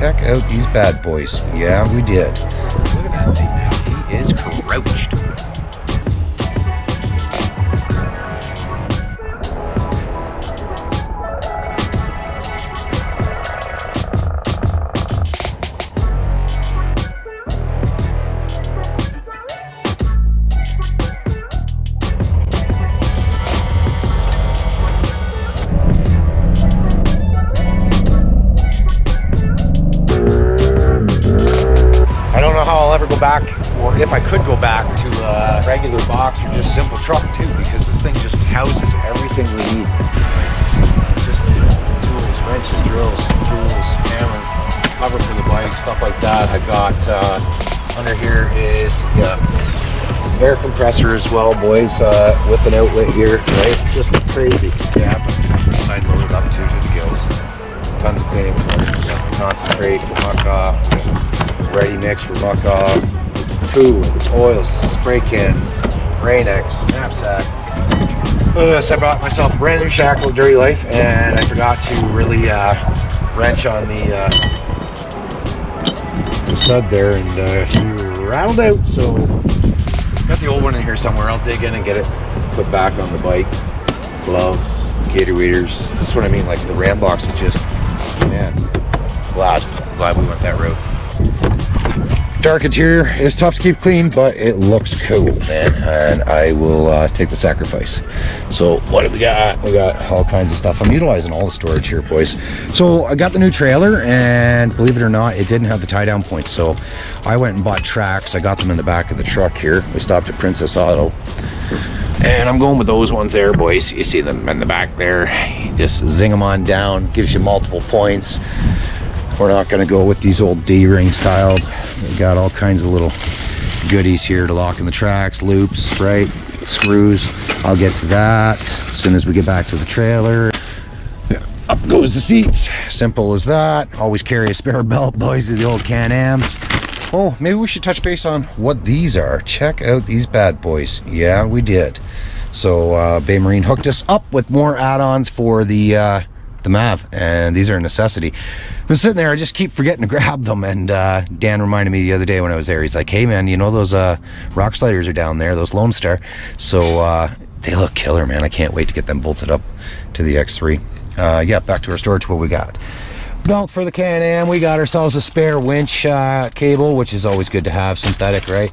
Check out these bad boys. Yeah, we did. He is crouched. That. I got uh, under here is yeah, air compressor as well, boys, uh, with an outlet here, right? Just crazy. Yeah, but side loaded up to to the gills. Tons of cleaning fluids, concentrate, Muc-Off, ready mix for Muc-Off, tools, oils, spray cans, Rain-X, knapsack. Uh, so I bought myself a brand new shackle, Dirty Life, and I forgot to really uh, wrench on the, uh, the stud there, and uh, rattled out. So got the old one in here somewhere. I'll dig in and get it put back on the bike. Gloves, gator waders. This is what I mean. Like the ram box is just, man, glad, glad we went that route. Dark interior is tough to keep clean, but it looks cool, man. And I will uh, take the sacrifice. So what do we got? We got all kinds of stuff. I'm utilizing all the storage here, boys. So I got the new trailer, and believe it or not, it didn't have the tie down points. So I went and bought tracks. I got them in the back of the truck here. We stopped at Princess Auto. And I'm going with those ones there, boys. You see them in the back there. You just zing them on down, gives you multiple points. We're not gonna go with these old D-ring styled. We got all kinds of little goodies here to lock in the tracks, loops, right? Screws. I'll get to that as soon as we get back to the trailer. Up goes the seats. Simple as that. Always carry a spare belt, boys, of the old Can-Ams. Oh, maybe we should touch base on what these are. Check out these bad boys. Yeah, we did. So uh, Bay Marine hooked us up with more add-ons for the uh, the Mav, and these are a necessity. Been sitting there, I just keep forgetting to grab them, and uh, Dan reminded me the other day when I was there. He's like, "Hey man, you know those uh, rock sliders are down there, those Lone Star." So uh, they look killer, man. I can't wait to get them bolted up to the X3. Uh, yeah, back to our storage. What we got? belt for the Can-Am. We got ourselves a spare winch uh, cable, which is always good to have, synthetic, right?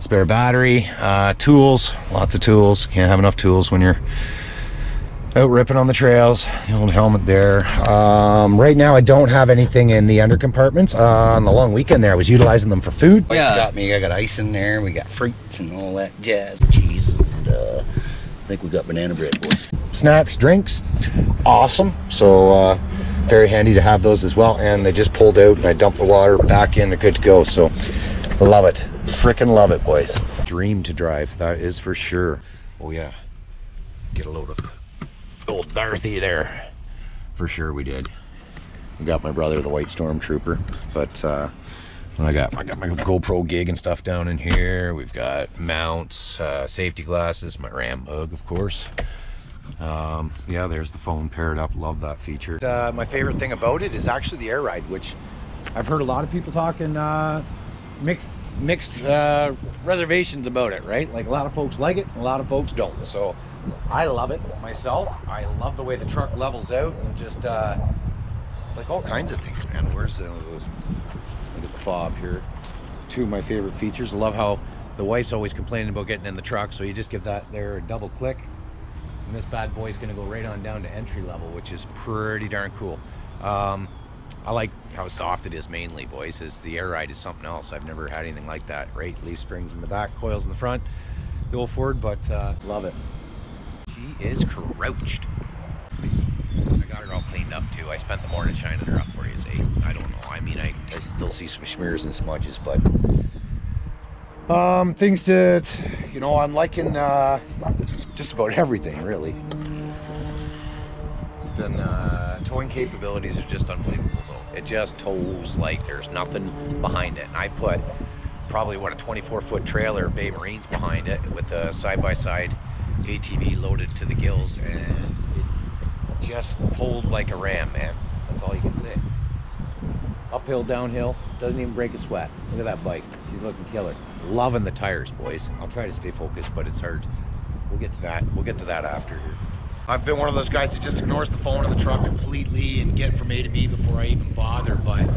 Spare battery, uh, tools, lots of tools. Can't have enough tools when you're out ripping on the trails. The old helmet there. Um, right now, I don't have anything in the under compartments. Uh, on the long weekend there, I was utilizing them for food. Yeah. got me. I got ice in there. We got fruits and all that jazz. Cheese and uh, I think we got banana bread, boys. snacks, drinks, awesome. So uh, very handy to have those as well. And they just pulled out and I dumped the water back in, they're good to go. So love it, freaking love it, boys. Dream to drive, that is for sure. Oh yeah, get a load of old Dorothy there. For sure we did. We got my brother, the White Stormtrooper, but uh, I got I got my GoPro gig and stuff down in here. We've got mounts, uh, safety glasses, my Ram bug, of course. Um, yeah, there's the phone paired up. Love that feature. Uh, my favorite thing about it is actually the air ride, which I've heard a lot of people talking uh, mixed mixed uh, reservations about it. Right? Like a lot of folks like it, a lot of folks don't. So I love it myself. I love the way the truck levels out and just uh, like all kinds of things, man. Where's the the fob here? Two of my favorite features. I love how the wife's always complaining about getting in the truck, so you just give that there a double click and this bad boy is going to go right on down to entry level which is pretty darn cool um, i like how soft it is mainly boys is the air ride is something else i've never had anything like that right leaf springs in the back coils in the front the old ford but uh, love it she is crouched i got her all cleaned up too i spent the morning shining her up for you say i don't know i mean I, I still see some smears and smudges but um, things that, you know, I'm liking uh, just about everything, really. something. Uh, towing capabilities are just unbelievable, though. It just tows like there's nothing behind it. And I put probably what a 24 foot trailer, Bay Marines behind it, with a side by side ATV loaded to the gills, and it just pulled like a ram, man. That's all you can say. Uphill, downhill, doesn't even break a sweat. Look at that bike. She's looking killer. Loving the tires, boys. I'll try to stay focused, but it's hard. We'll get to that. We'll get to that after here. I've been one of those guys that just ignores the phone in the truck completely and get from A to B before I even bother, but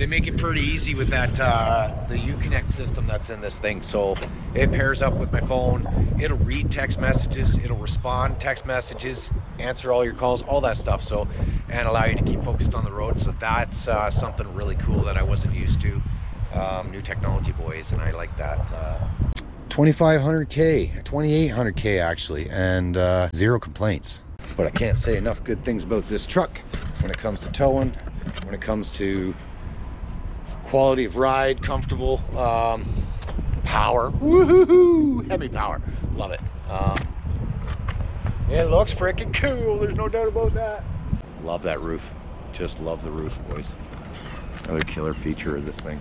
they make it pretty easy with that uh, the Uconnect system that's in this thing. So it pairs up with my phone. It'll read text messages. It'll respond text messages, answer all your calls, all that stuff. So and allow you to keep focused on the road. So that's uh, something really cool that I wasn't used to. Um, new technology, boys, and I like that. Uh, 2500k 2800k actually and uh, zero complaints but i can't say enough good things about this truck when it comes to towing when it comes to quality of ride comfortable um, power. Woohoo heavy power. Love it. Um, it looks freaking cool. There's no doubt about that. Love that roof. Just love the roof boys. Another killer feature of this thing.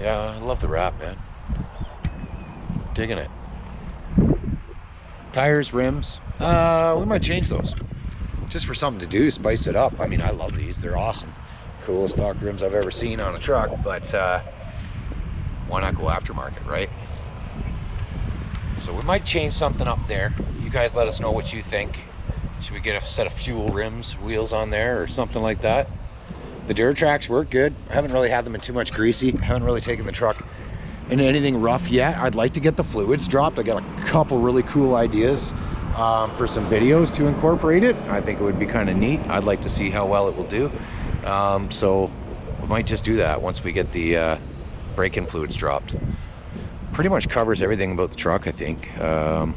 Yeah, I love the wrap, man. Digging it. tires rims. Uh we might change those just for something to do spice it up i mean i love these they're awesome coolest stock rims i've ever seen on a truck But uh, why not go aftermarket, right? So we might change something up there. You guys let us know what you think. Should we get a set of fuel rims, wheels on there, or something like that? the dirt tracks work good i haven't really had them in too much greasy I haven't really taken the truck into anything rough yet i'd like to get the fluids dropped i got a couple really cool ideas um, for some videos to incorporate it. I think it would be kind of neat. I'd like to see how well it will do. Um, so we might just do that once we get the uh, brake-in fluids dropped. Pretty much covers everything about the truck i think. Um,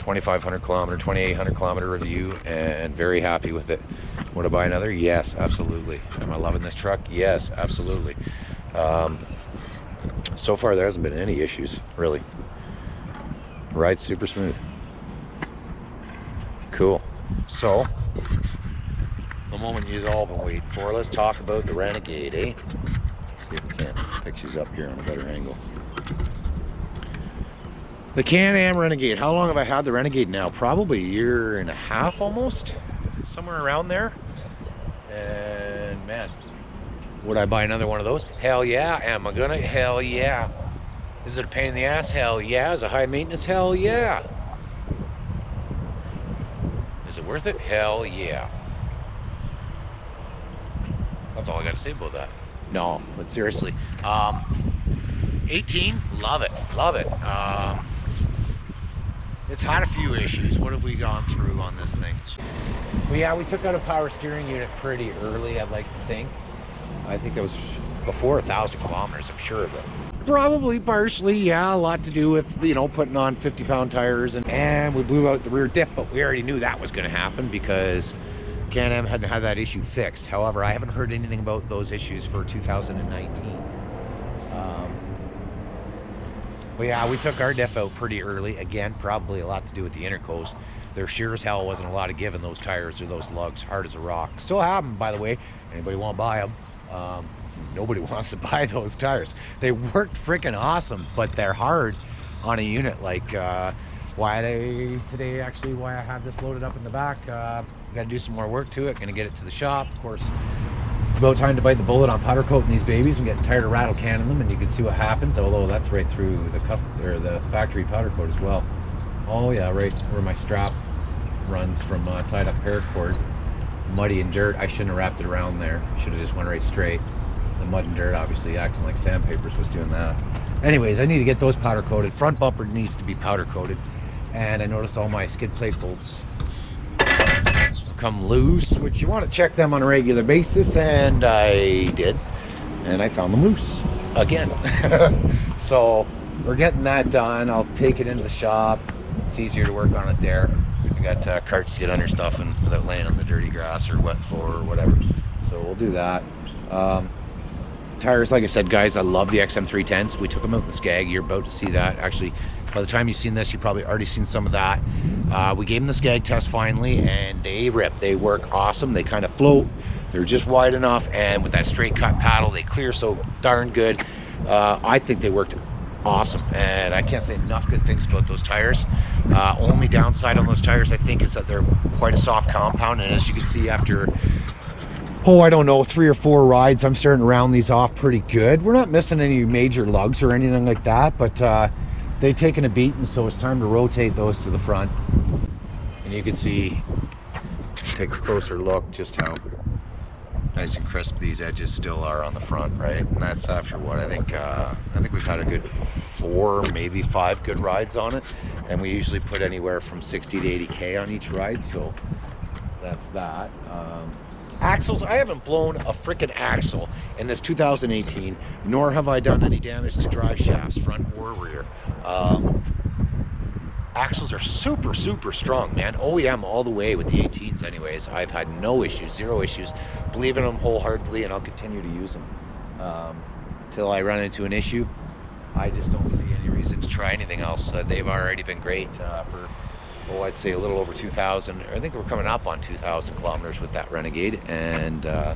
2500 kilometer 2800 kilometer review and very happy with it. Would i buy another? Yes absolutely. Am i loving this truck? Yes absolutely. Um, so far there hasn't been any issues really. Ride's super smooth cool so the moment you've all been waiting for let's talk about the renegade eh see if we can fix these up here on a better angle the Can-Am Renegade. How long have I had the Renegade now? Probably a year and a half almost. Somewhere around there. And man, would I buy another one of those? Hell yeah. Am I gonna? Hell yeah. Is it a pain in the ass? Hell yeah. Is it high maintenance? Hell yeah. Is it worth it? Hell yeah. That's all I gotta say about that. No, but seriously. Um, 18, love it, love it. Um, it's had a few issues. What have we gone through on this thing? Well, yeah, we took out a power steering unit pretty early, I'd like to think. I think that was before a thousand kilometers, I'm sure of it. Probably partially, yeah, a lot to do with, you know, putting on 50 pound tires and, and we blew out the rear diff, but we already knew that was going to happen because Can-Am hadn't had that issue fixed. However, I haven't heard anything about those issues for 2019. Um, well, yeah, we took our diff out pretty early. Again, probably a lot to do with the intercoast. There sure as hell wasn't a lot of giving those tires or those lugs, hard as a rock. Still have them, by the way. Anybody want to buy them? Um, nobody wants to buy those tires. They work freaking awesome, but they're hard on a unit. Like uh, why they today, actually, why I have this loaded up in the back. Uh, Got to do some more work to it. Going to get it to the shop, of course. It's about time to bite the bullet on powder coating these babies. I'm getting tired of rattle canning them, and you can see what happens. Although that's right through the custom or the factory powder coat as well. Oh yeah, right where my strap runs from uh, tied up paracord, muddy and dirt. I shouldn't have wrapped it around there. Should have just went right straight. The mud and dirt obviously acting like sandpapers was doing that. Anyways, I need to get those powder coated. Front bumper needs to be powder coated, and I noticed all my skid plate bolts come loose, which you want to check them on a regular basis, and I did, and I found them loose again. so we're getting that done. I'll take it into the shop. It's easier to work on it there. We got uh, carts to get under stuff and without laying on the dirty grass or wet floor or whatever. So we'll do that. Um, tires, like I said, guys, I love the XM310s. We took them out in the Skag. You're about to see that. Actually, by the time you've seen this, you've probably already seen some of that. Uh, we gave them the Skag test finally, and they rip. They work awesome. They kind of float. They're just wide enough, and with that straight cut paddle, they clear so darn good. Uh, I think they worked awesome, and I can't say enough good things about those tires. Uh, only downside on those tires, I think, is that they're quite a soft compound, and as you can see after oh, I don't know, three or four rides, I'm starting to round these off pretty good. We're not missing any major lugs or anything like that, but uh, they've taken a beating, so it's time to rotate those to the front. And you can see, take a closer look, just how nice and crisp these edges still are on the front, right? And that's after what I think, uh, I think we've had a good four, maybe five good rides on it. And we usually put anywhere from 60 to 80K on each ride, so that's that. Um, axles i haven't blown a freaking axle in this 2018 nor have i done any damage to drive shafts front or rear um, axles are super super strong man. Oem all the way with the 18s anyways. I've had no issues zero issues. Believe in them wholeheartedly and i'll continue to use them um, until i run into an issue. I just don't see any reason to try anything else. Uh, they've already been great uh, for well, I'd say a little over 2,000. I think we're coming up on 2,000 kilometers with that Renegade, and uh,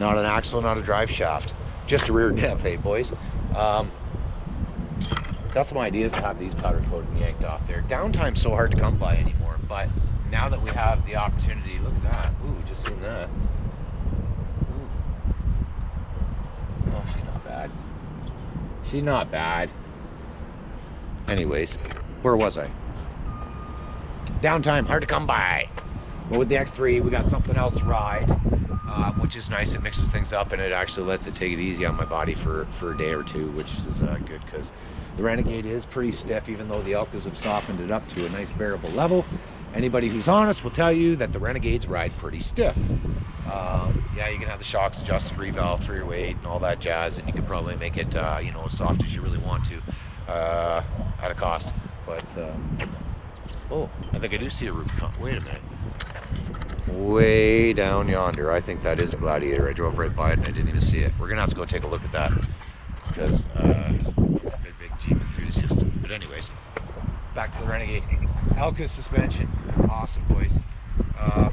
not an axle, not a drive shaft, just a rear diff, hey boys. Um, got some ideas to have these powder coated and yanked off there. Downtime's so hard to come by anymore, but now that we have the opportunity, look at that. Ooh, just seen that. Ooh. Oh, she's not bad. She's not bad. Anyways, where was I? downtime hard to come by but with the x3 we got something else to ride um, which is nice it mixes things up and it actually lets it take it easy on my body for for a day or two which is uh, good because the renegade is pretty stiff even though the Elkas have softened it up to a nice bearable level anybody who's honest will tell you that the renegades ride pretty stiff um, yeah you can have the shocks adjusted revalve for your weight and all that jazz and you can probably make it uh, you know as soft as you really want to uh, at a cost but um, Oh, I think I do see a rooftop. Wait a minute. Way down yonder. I think that is a Gladiator. I drove right by it and I didn't even see it. We're to have to go take a look at that. Because, uh, big, big Jeep enthusiast. But anyways, back to the Renegade. Elka suspension. Awesome, boys. Uh,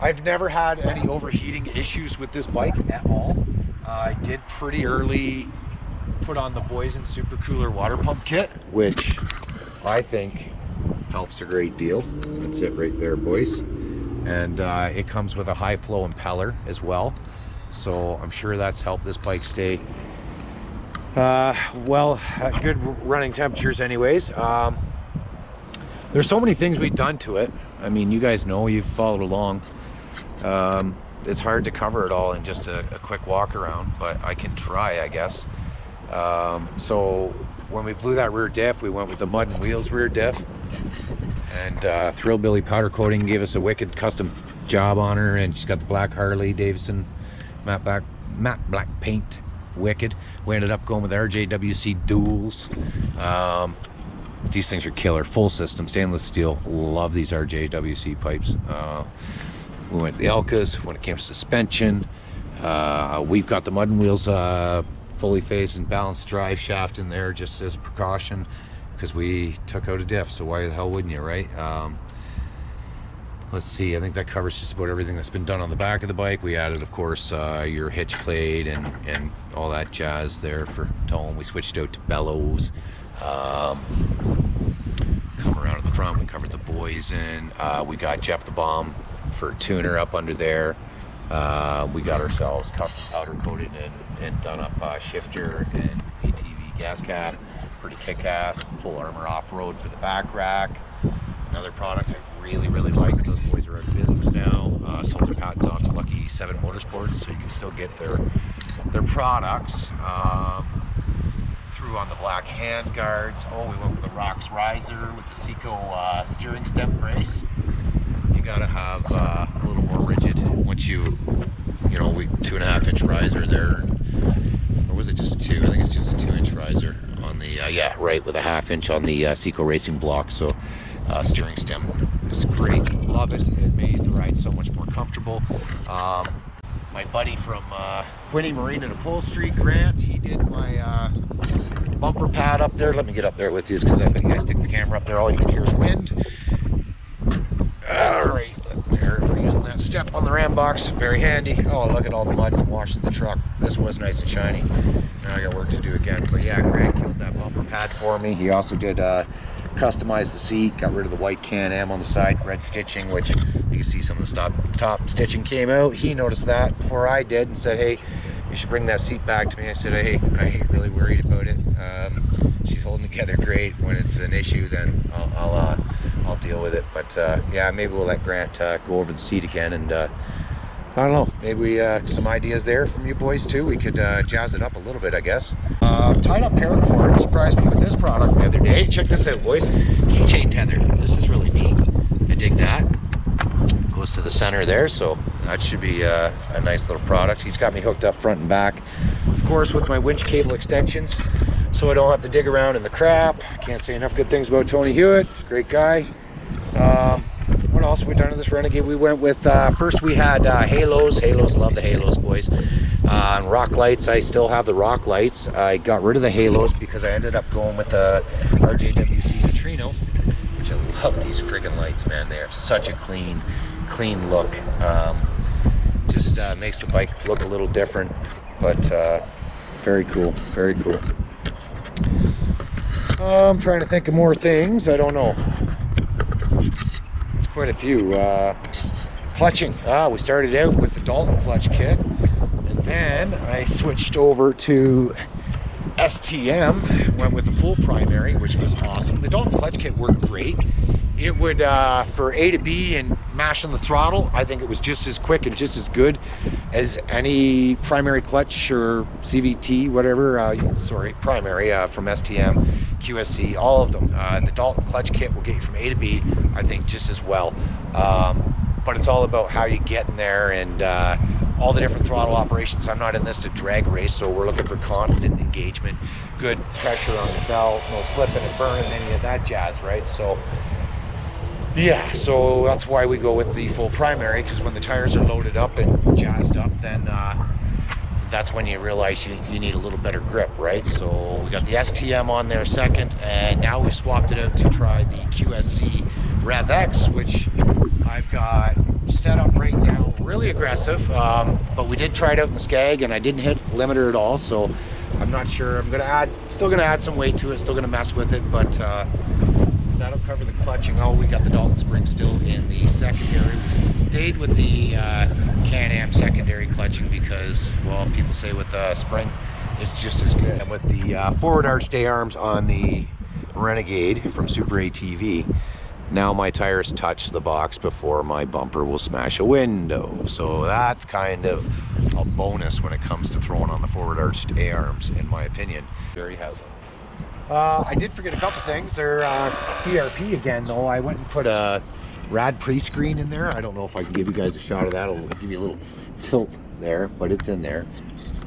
I've never had any overheating issues with this bike at all. Uh, I did pretty early put on the Boyesen Super Cooler water pump kit, which I think helps a great deal. That's it right there, boys. And uh, it comes with a high flow impeller as well. So I'm sure that's helped this bike stay uh, well good running temperatures anyways. Um, there's so many things we've done to it. I mean, you guys know, you've followed along. Um, it's hard to cover it all in just a, a, quick walk around, but I can try, I guess. Um, so when we blew that rear diff, we went with the mud and wheels rear diff and uh, Thrillbilly powder coating gave us a wicked custom job on her and she's got the black Harley Davidson matte black matte black paint wicked. We ended up going with RJWC duals um, these things are killer. Full system stainless steel. Love these RJWC pipes. Uh, we went the Elkas when it came to suspension. Uh, we've got the mud and wheels uh, fully phased and balanced drive shaft in there just as precaution because we took out a diff so why the hell wouldn't you right? Um, let's see I think that covers just about everything that's been done on the back of the bike. We added of course uh, your hitch plate and and all that jazz there for tone we switched out to bellows um, come around at the front we covered the Boyesen uh, we got Jeff the bomb for tuner up under there. Uh, we got ourselves powder coated and, and done up shifter and ATV gas cap pretty kick-ass, full armor off-road for the back rack. Another product I really, really like. Those boys are in business now. Uh, sold their patents off to Lucky 7 Motorsports, so you can still get their their products. Um, through on the black hand guards. Oh, we went with the Rox Riser with the Seco uh, steering stem brace. You gotta have uh, a little more rigid once you, you know, we two and a half inch riser there. Or was it just two? I think it's just a two inch riser the, uh, yeah, right, with a half inch on the uh, Seco Racing block. So uh, steering stem is great. Love it. It made the ride so much more comfortable. Um, my buddy from uh, Quinte Marine and Upholstery, Grant. He did my uh, bumper pad up there. Let me get up there with you because I think I stick the camera up there. All you can hear is wind. All right, using that step on the ram box. Very handy. Oh, look at all the mud from washing the truck. This was nice and shiny. Now I got work to do again. But yeah, bumper pad for me. He also did uh, customize the seat, got rid of the white Can-Am on the side, red stitching, which you can see some of the top stitching came out. He noticed that before I did and said, hey, you should bring that seat back to me. I said, hey, I ain't really worried about it. Um, she's holding together great. When it's an issue, then I'll, I'll, uh, I'll deal with it. But uh, yeah, maybe we'll let Grant uh, go over the seat again and uh, I don't know, maybe uh, some ideas there from you boys too. We could uh, jazz it up a little bit, I guess. Uh, tied up paracord surprised me with this product the other day. Check this out, boys. Keychain tether. This is really neat. I dig that. Goes to the center there, so that should be uh, a nice little product. He's got me hooked up front and back, of course, with my winch cable extensions, so I don't have to dig around in the crap. Can't say enough good things about Tony Hewitt. Great guy. Um, else we done to this Renegade? We went with, uh, first we had uh, Halos. Halos, love the Halos, boys. Uh, rock lights, I still have the rock lights. I got rid of the Halos because I ended up going with the RJWC Neutrino, which I love these friggin' lights, man. They have such a clean, clean look. Um, just uh, makes the bike look a little different, but uh, very cool, very cool. I'm trying to think of more things. I don't know quite a few. Uh, clutching. Ah, we started out with the Dalton clutch kit, and then I switched over to STM. Went with the full primary, which was awesome. The Dalton clutch kit worked great. It would uh, for A to B and mashing the throttle. I think it was just as quick and just as good as any primary clutch or CVT, whatever. Uh, sorry, primary uh, from STM. QSC, all of them. Uh, the Dalton clutch kit will get you from A to B, I think, just as well. Um, but it's all about how you get in there and uh, all the different throttle operations. I'm not in this to drag race, so we're looking for constant engagement, good pressure on the belt, no slipping and burning, any of that jazz, right? So, yeah, so that's why we go with the full primary, because when the tires are loaded up and jazzed up, then uh, that's when you realize you, you need a little better grip, right? So we got the STM on there second, and now we've swapped it out to try the QSC Rev X, which I've got set up right now, really aggressive. Um, but we did try it out in the Skag, and I didn't hit limiter at all, so I'm not sure. I'm gonna add, still gonna add some weight to it, still gonna mess with it, but uh, that'll cover the clutching. Oh, we got the Dalton spring still in the secondary. We stayed with the uh, Can-Am secondary clutching because, well, people say with the spring, it's just as good. And with the uh, forward arched A-arms on the Renegade from Super ATV, now my tires touch the box before my bumper will smash a window. So that's kind of a bonus when it comes to throwing on the forward arched A-arms, in my opinion. Very has it. Uh, I did forget a couple things. They're uh, BRP again, though. I went and put a rad pre-screen in there. I don't know if I can give you guys a shot of that. It'll give you a little tilt there, but it's in there.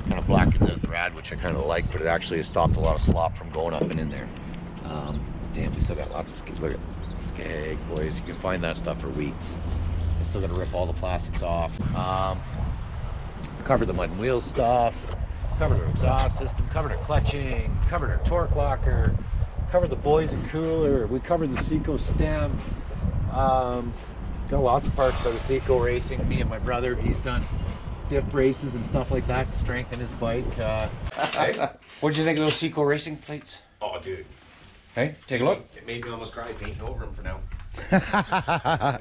Kind of blackens out the rad, which I kind of like, but it actually has stopped a lot of slop from going up and in there. Um, damn, we still got lots of skeg. Look at skeg, boys. You can find that stuff for weeks. I still got to rip all the plastics off. Um, cover the mud and wheel stuff covered our exhaust system, covered our clutching, covered our torque locker, covered the Boyesen cooler, we covered the Seco stem. Um, got lots of parts out of Seco Racing. Me and my brother, he's done diff braces and stuff like that to strengthen his bike. Uh, what did you think of those Seco Racing plates? Oh, dude. Hey, take a look. It made me almost cry painting over them for now. I'm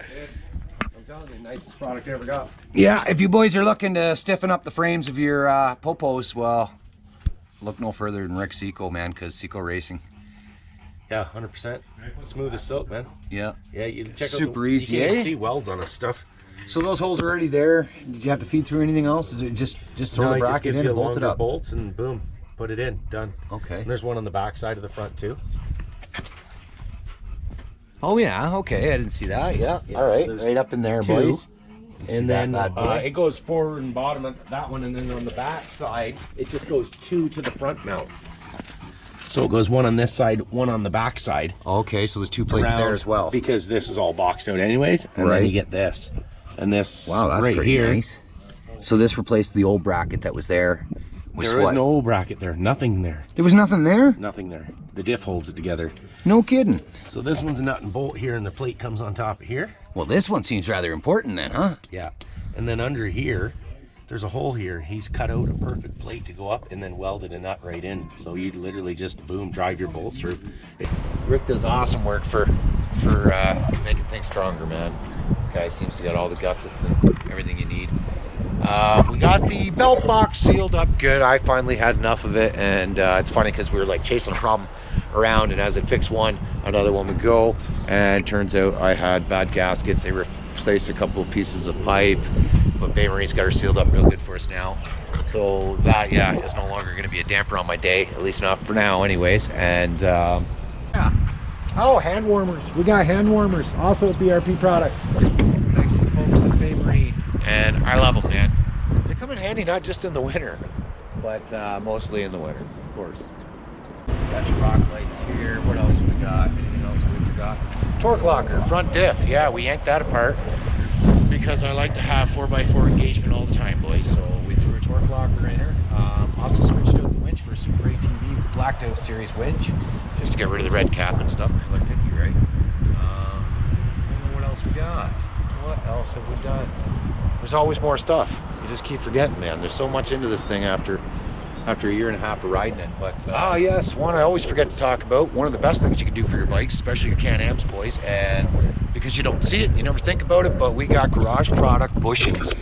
telling you, nicest product I ever got. Yeah, if you boys are looking to stiffen up the frames of your uh, popos, well, look no further than Rick Seco, man, because Seco Racing. Yeah, 100%. Smooth as silk, man. Yeah. Yeah, you check Super out the, easy, You can eh? see welds on this stuff. So those holes are already there. Did you have to feed through anything else? Did it just just throw No, the it just bracket gives in you and bolt it up? bolts and boom, put it in, done. Okay. And there's one on the back side of the front too. Oh yeah, okay. I didn't see that. Yeah. Yeah, All right, so right up in there, two. boys. And then uh, it goes forward and bottom of that one, and then on the back side, it just goes two to the front mount. So it goes one on this side, one on the back side. okay, so there's two plates there as well. Because this is all boxed out anyways, and Right. then you get this. And this Wow, that's right pretty here nice. So this replaced the old bracket that was there. Was There is what? no bracket there. Nothing there. There was nothing there. Nothing there. The diff holds it together. No kidding. So this one's a nut and bolt here, and the plate comes on top of here. Well, this one seems rather important then, huh? Yeah. And then under here, there's a hole here. He's cut out a perfect plate to go up and then welded a nut right in. So you literally just boom, drive your bolts through. Rick does awesome work for for uh, making things stronger, man. Guy seems to got all the gussets and everything you need. Uh, we got the belt box sealed up good. I finally had enough of it, and uh, it's funny because we were like chasing a problem around, and as it fixed one, another one would go. And turns out I had bad gaskets. They replaced a couple of pieces of pipe, but Bay Marine's got her sealed up real good for us now. So that, yeah, is no longer going to be a damper on my day, at least not for now, anyways. And um, yeah. Oh, hand warmers. We got hand warmers. Also a BRP product. Thanks to the folks at Bay Marine. And I love them, man. They come in handy not just in the winter, but uh, mostly in the winter, of course. Got your rock lights here. What else we got? Anything else we forgot? Torque locker, front diff. Yeah, we yanked that apart because I like to have 4x4 engagement all the time, boys. So we threw a torque locker in her. Um, also switched out the winch for a Super ATV blacked out series winch just to get rid of the red cap and stuff. Look picky, right? Um, what else we got. What else have we done? There's always more stuff. You just keep forgetting, man. There's so much into this thing after after a year and a half of riding it. But ah, yes, one I always forget to talk about. One of the best things you can do for your bikes, especially your Can-Ams, boys, and because you don't see it, you never think about it. But we got garage product bushings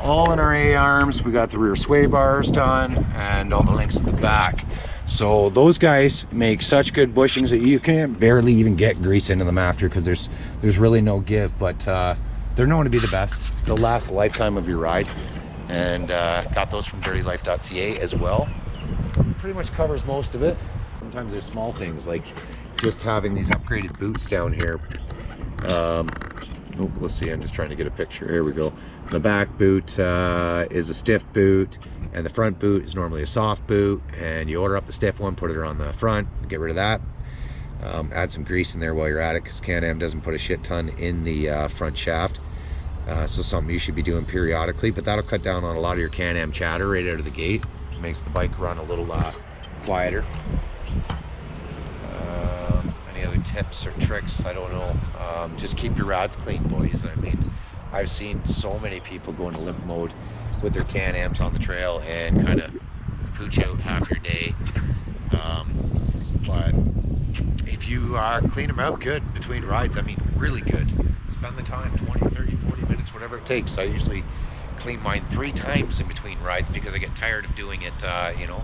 all in our A arms. We got the rear sway bars done and all the links at the back. So those guys make such good bushings that you can barely even get grease into them after because there's there's really no give. But uh, they're known to be the best. They'll last the lifetime of your ride. And uh, got those from dirtylife.ca as well. Pretty much covers most of it. Sometimes there's small things like just having these upgraded boots down here. Um, oh, let's see, I'm just trying to get a picture. Here we go. The back boot uh, is a stiff boot, and the front boot is normally a soft boot. And you order up the stiff one, put it on the front, get rid of that. Um, add some grease in there while you're at it, because Can-Am doesn't put a shit ton in the uh, front shaft. Uh, so something you should be doing periodically, but that'll cut down on a lot of your Can-Am chatter right out of the gate. Makes the bike run a little uh, quieter. Um, any other tips or tricks? I don't know. Um, just keep your rods clean, boys. I mean, I've seen so many people go into limp mode with their Can-Ams on the trail and kind of pooch out half your day. Um, but if you uh, clean them out good between rides, I mean, really good. Spend the time 20, 30, 40 minutes, whatever it takes. I usually clean mine three times in between rides because I get tired of doing it, uh, you know.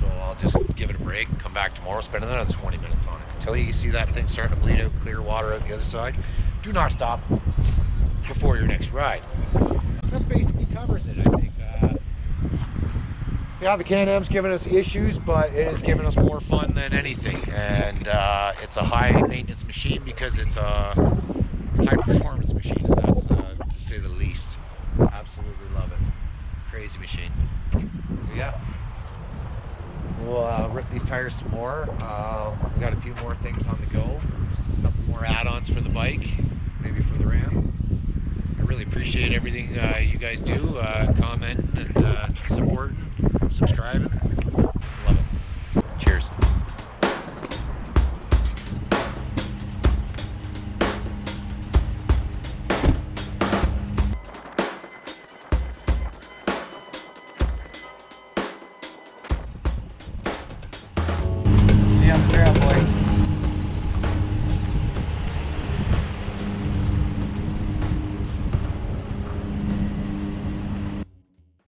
So I'll just give it a break, come back tomorrow, spend another 20 minutes on it. Until you see that thing starting to bleed out clear water out the other side, do not stop before your next ride. That basically covers it, I think. Uh, yeah, the Can-Am's given us issues, but it has given us more fun than anything. And uh, it's a high maintenance machine because it's a high performance machine, and that's uh, to say the least. Absolutely love it. Crazy machine. Yeah. We'll uh, rip these tires some more. We got a few more things on the go. A couple more add-ons for the bike, maybe for the Ram. I really appreciate everything uh, you guys do, uh, comment and uh, support, subscribing.